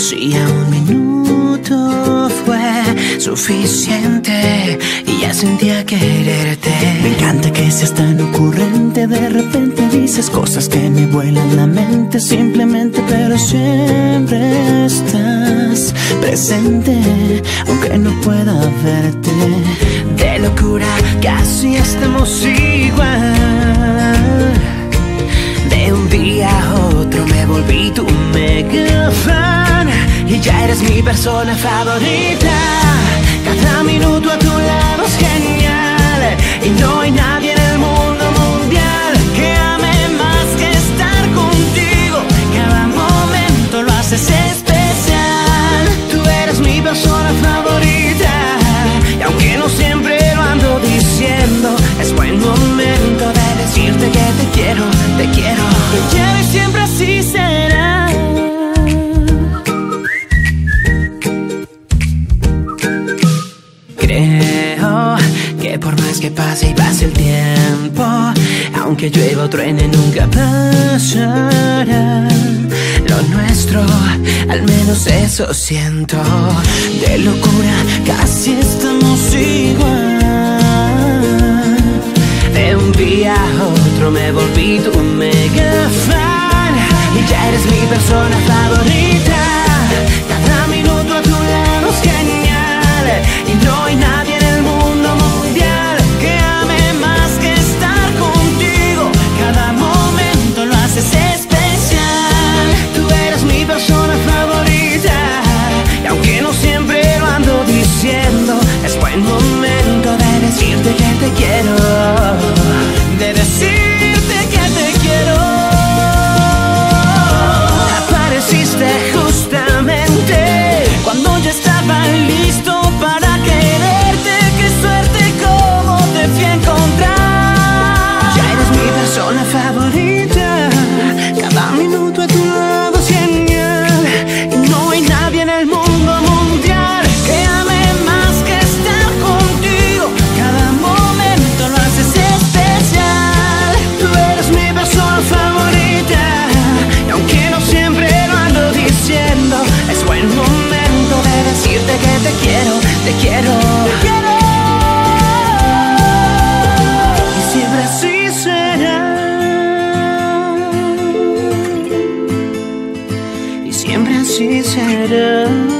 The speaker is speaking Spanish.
Hacía un minuto fue suficiente y ya sentía quererte. Me encanta que seas tan ocurrente, de repente dices cosas que me vuelan la mente simplemente, pero siempre estás presente, aunque no pueda verte. ya eres mi persona favorita. Cada minuto a tu lado es genial y no hay nada. pasa y pasa el tiempo. Aunque llueva o truene nunca pasará. Lo nuestro, al menos eso siento. De locura casi estamos igual. De un día a otro me volví tu mega fan Y ya eres mi persona favorita. 一切的